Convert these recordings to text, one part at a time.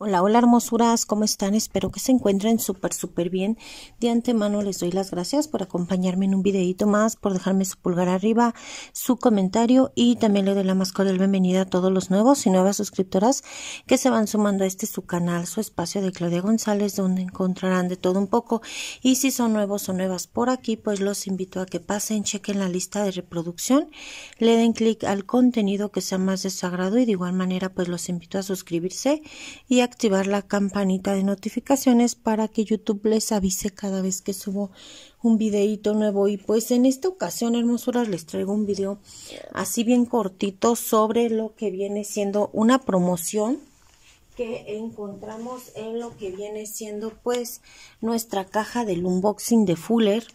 Hola, hola hermosuras, ¿cómo están? Espero que se encuentren súper, súper bien. De antemano les doy las gracias por acompañarme en un videito más, por dejarme su pulgar arriba, su comentario y también le doy la más cordial bienvenida a todos los nuevos y nuevas suscriptoras que se van sumando a este su canal, su espacio de Claudia González, donde encontrarán de todo un poco. Y si son nuevos o nuevas por aquí, pues los invito a que pasen, chequen la lista de reproducción, le den clic al contenido que sea más desagrado y de igual manera pues los invito a suscribirse y activar la campanita de notificaciones para que YouTube les avise cada vez que subo un videito nuevo. Y pues en esta ocasión hermosuras les traigo un video así bien cortito sobre lo que viene siendo una promoción que encontramos en lo que viene siendo pues nuestra caja del unboxing de Fuller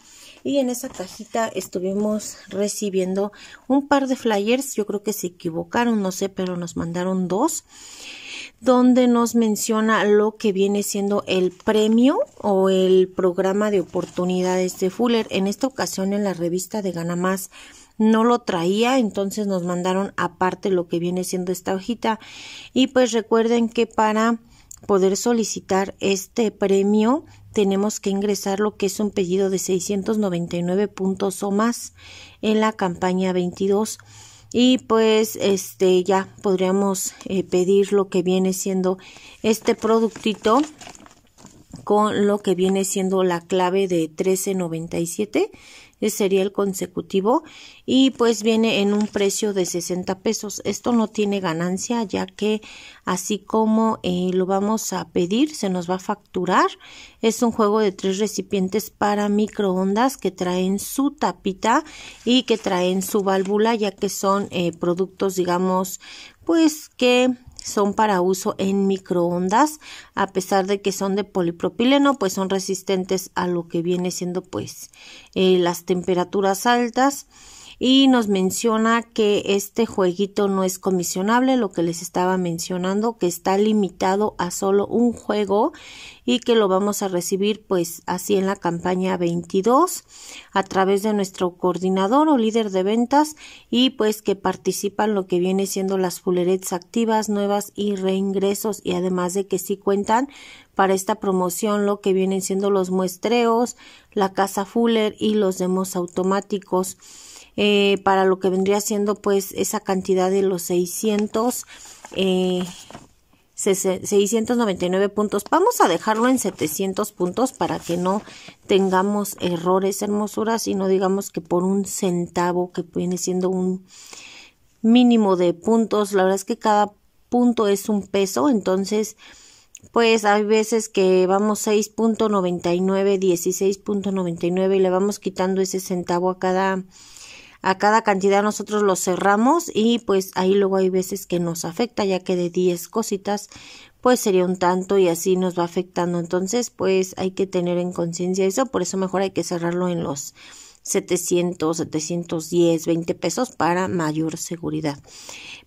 y en esa cajita estuvimos recibiendo un par de flyers yo creo que se equivocaron no sé pero nos mandaron dos donde nos menciona lo que viene siendo el premio o el programa de oportunidades de Fuller. En esta ocasión en la revista de Gana Más no lo traía, entonces nos mandaron aparte lo que viene siendo esta hojita. Y pues recuerden que para poder solicitar este premio tenemos que ingresar lo que es un pedido de 699 puntos o más en la campaña 22 y pues este ya podríamos eh, pedir lo que viene siendo este productito con lo que viene siendo la clave de 1397 ese sería el consecutivo y pues viene en un precio de 60 pesos. Esto no tiene ganancia ya que así como eh, lo vamos a pedir se nos va a facturar. Es un juego de tres recipientes para microondas que traen su tapita y que traen su válvula ya que son eh, productos digamos pues que son para uso en microondas, a pesar de que son de polipropileno, pues son resistentes a lo que viene siendo pues eh, las temperaturas altas y nos menciona que este jueguito no es comisionable, lo que les estaba mencionando, que está limitado a solo un juego y que lo vamos a recibir pues así en la campaña 22 a través de nuestro coordinador o líder de ventas y pues que participan lo que viene siendo las fullerets activas nuevas y reingresos y además de que sí cuentan para esta promoción lo que vienen siendo los muestreos, la casa Fuller y los demos automáticos. Eh, para lo que vendría siendo pues esa cantidad de los 600 eh, 699 puntos. Vamos a dejarlo en 700 puntos para que no tengamos errores, hermosuras, y no digamos que por un centavo que viene siendo un mínimo de puntos. La verdad es que cada punto es un peso, entonces pues hay veces que vamos 6.99, 16.99 y le vamos quitando ese centavo a cada a cada cantidad nosotros lo cerramos y pues ahí luego hay veces que nos afecta ya que de 10 cositas pues sería un tanto y así nos va afectando entonces pues hay que tener en conciencia eso por eso mejor hay que cerrarlo en los 700, 710, 20 pesos para mayor seguridad.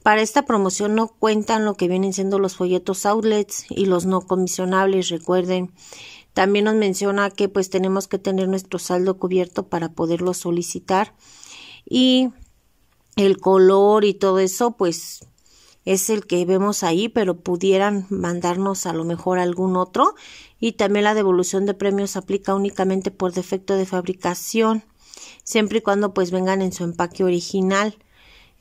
Para esta promoción no cuentan lo que vienen siendo los folletos outlets y los no comisionables, recuerden. También nos menciona que pues tenemos que tener nuestro saldo cubierto para poderlo solicitar y el color y todo eso pues es el que vemos ahí, pero pudieran mandarnos a lo mejor algún otro. Y también la devolución de premios aplica únicamente por defecto de fabricación, siempre y cuando pues vengan en su empaque original.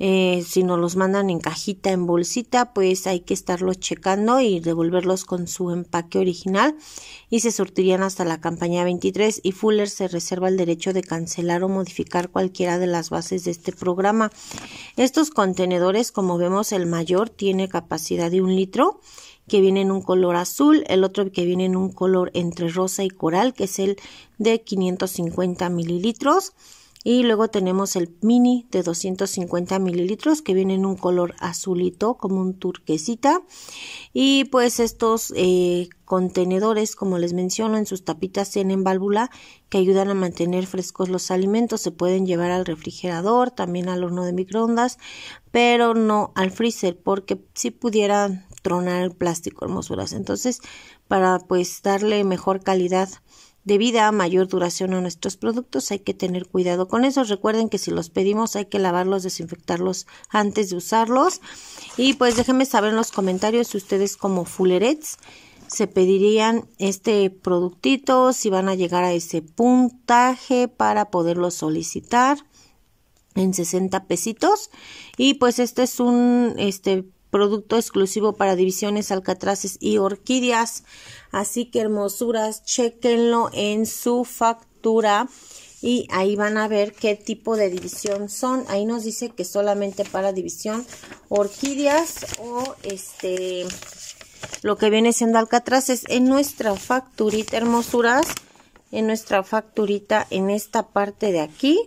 Eh, si nos los mandan en cajita, en bolsita, pues hay que estarlos checando y devolverlos con su empaque original y se surtirían hasta la campaña 23 y Fuller se reserva el derecho de cancelar o modificar cualquiera de las bases de este programa. Estos contenedores, como vemos, el mayor tiene capacidad de un litro que viene en un color azul, el otro que viene en un color entre rosa y coral, que es el de 550 mililitros y luego tenemos el mini de 250 mililitros que viene en un color azulito como un turquesita. Y pues estos eh, contenedores, como les menciono, en sus tapitas tienen válvula que ayudan a mantener frescos los alimentos. Se pueden llevar al refrigerador, también al horno de microondas, pero no al freezer porque si pudiera tronar el plástico hermosuras. Entonces, para pues darle mejor calidad de vida, mayor duración a nuestros productos. Hay que tener cuidado con eso. Recuerden que si los pedimos hay que lavarlos, desinfectarlos antes de usarlos. Y pues déjenme saber en los comentarios si ustedes como Fullerets se pedirían este productito, si van a llegar a ese puntaje para poderlo solicitar en 60 pesitos. Y pues este es un este producto exclusivo para divisiones, alcatraces y orquídeas. Así que hermosuras, chequenlo en su factura y ahí van a ver qué tipo de división son. Ahí nos dice que solamente para división orquídeas o este lo que viene siendo alcatraces en nuestra facturita hermosuras, en nuestra facturita en esta parte de aquí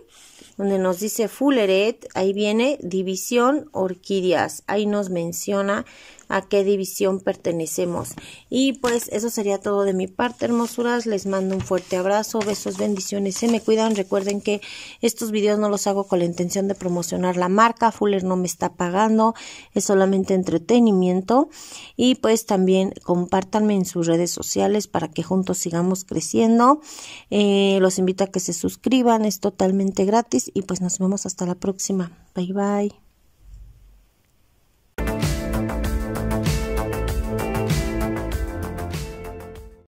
donde nos dice Fulleret, ahí viene división orquídeas, ahí nos menciona a qué división pertenecemos. Y pues eso sería todo de mi parte, hermosuras. Les mando un fuerte abrazo, besos, bendiciones. Se me cuidan. Recuerden que estos videos no los hago con la intención de promocionar la marca. Fuller no me está pagando, es solamente entretenimiento. Y pues también compártanme en sus redes sociales para que juntos sigamos creciendo. Eh, los invito a que se suscriban, es totalmente gratis. Y pues nos vemos hasta la próxima. Bye bye.